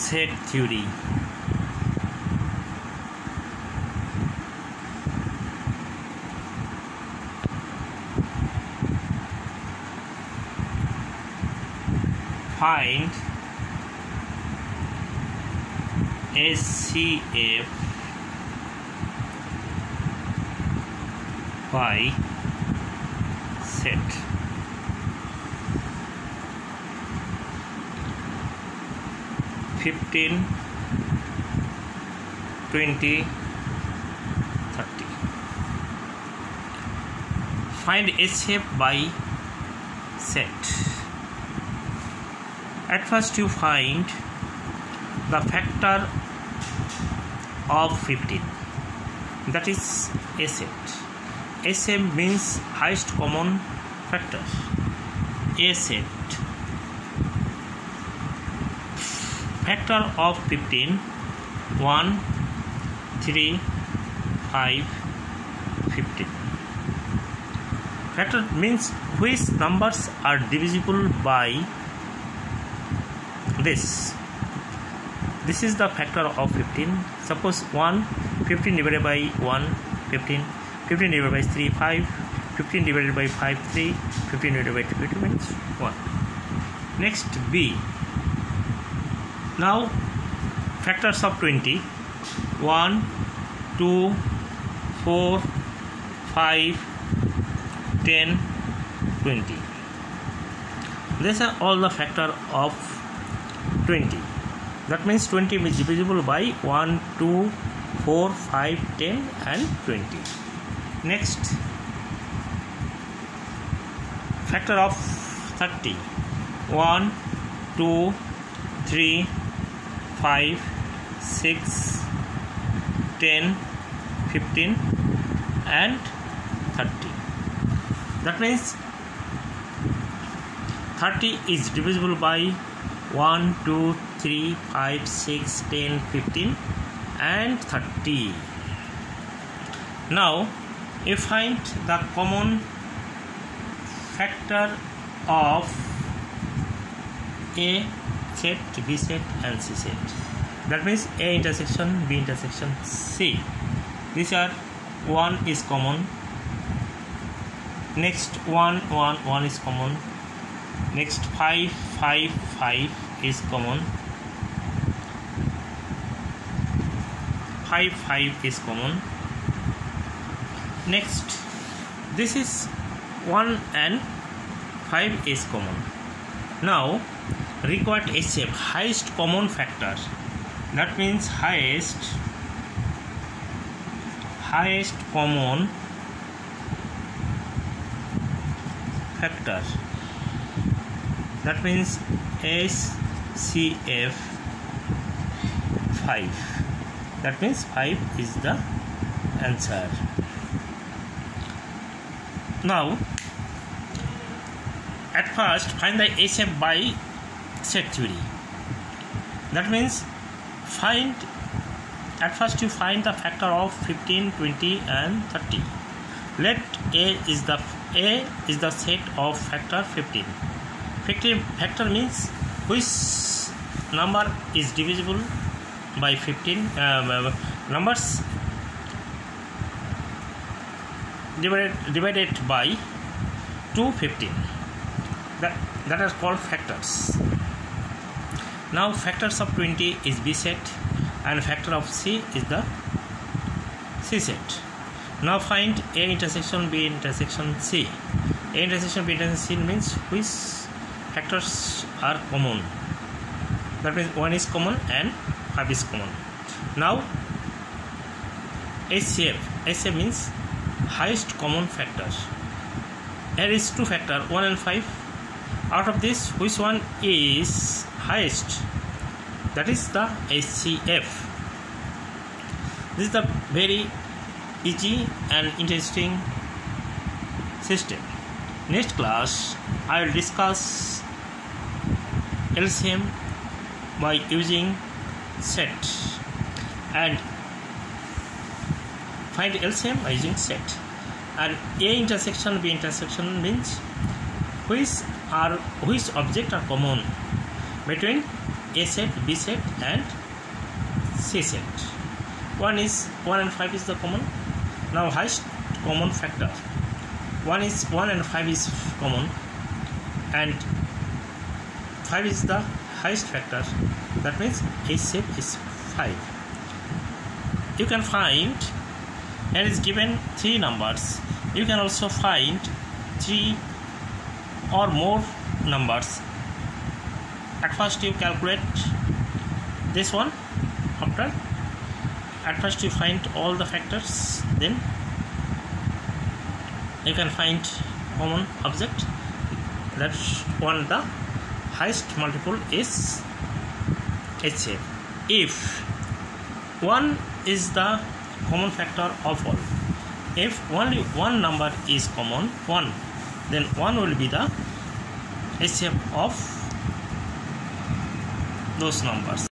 set theory find HCF by set fifteen twenty thirty. Find HCF by set. At first you find the factor of 15 that is a set a set means highest common factor. A set factor of 15 1 3 5 15 factor means which numbers are divisible by this. This is the factor of 15 suppose 1 15 divided by 1 15 15 divided by 3 5 15 divided by 5 3 15 divided by 2 2 means 1 next b now factors of 20 1 2 4 5 10 20 these are all the factor of 20 that means 20 is divisible by 1 2 4 5 10 and 20 next. Factor of 30 1 2 3 5 6 10 15 and 30 that means 30 is divisible by 1 2 3 5 6 10 15 and 30 now you find the common factor of a set b set and c set that means a intersection b intersection c. These are 1 is common. Next 1 1 1 is common. Next 5 5 5 is common. 5 5 is common. Next this is 1 and 5 is common. Now required HCF highest common factor. That means highest highest common factor. That means HCF 5 that means 5 is the answer. Now at first find the HF by set theory that means find at first you find the factor of 15 20 and 30 let a is the a is the set of factor 15 15 factor means which number is divisible by 15 uh, numbers divided divided by 215 that that are called factors now factors of 20 is b set and factor of c is the c set. Now find a intersection b intersection c. A intersection b intersection c means which factors are common? That means one is common and five is common. Now HCF HCF means highest common factors. There is two factor 1 and 5 out of this which one is highest. That is the HCF this is the very easy and interesting system. Next class I will discuss LCM by using set. And find LCM by using set. And A intersection B intersection means which are which object are common between A set, B set, and C set. One is one and five is the common. Now highest common factor. One is one and five is common, and five is the highest factor. That means A set is five. You can find and is given three numbers. You can also find three or more numbers at first you calculate this one after at first you find all the factors then you can find common object. That's one the highest multiple is HCF if one is the common factor of all if only one number is common one then 1 will be the HCF of those numbers